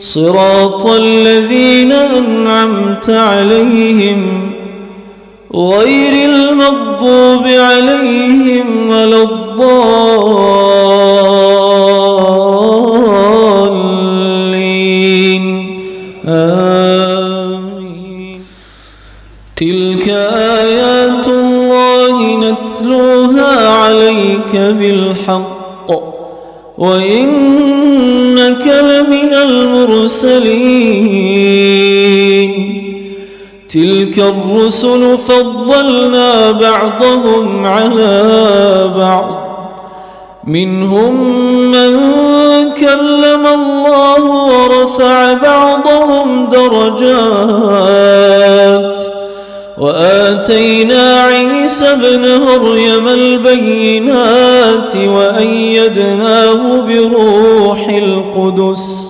صراط الذين أنعمت عليهم غير المغضوب عليهم ولا الضالين. آمين. تلك آيات الله نتلوها عليك بالحق وإنك لمن المرسلين. تلك الرسل فضلنا بعضهم على بعض. منهم من كلم الله ورفع بعضهم درجات. وآتينا عيسى ابن مريم البينات وأيدناه بروح القدس.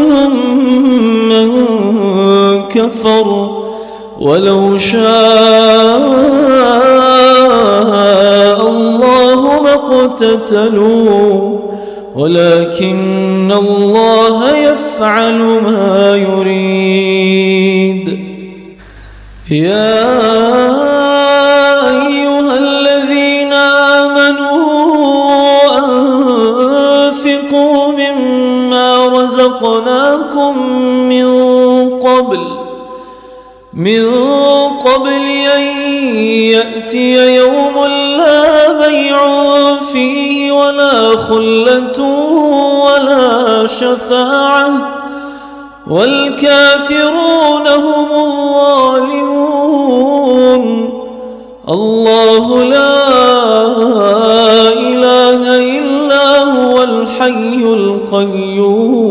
من كفر ولو شاء الله ما اقتتلوا ولكن الله يفعل ما يريد. يا أيها الذين آمنوا أنفقوا مما رزقناكم من قبل من قبل أن يأتي يوم لا بيع فيه ولا خلة ولا شفاعة والكافرون هم الظالمون. الله لا إله إلا هو الحي القيوم.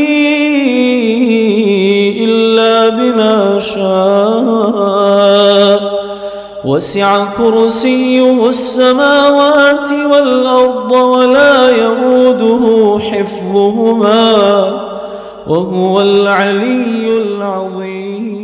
وسع كرسيه السماوات والأرض ولا يؤوده حفظهما وهو العلي العظيم.